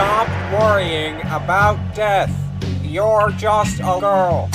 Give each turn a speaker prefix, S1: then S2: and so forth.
S1: Stop worrying about death. You're just a girl.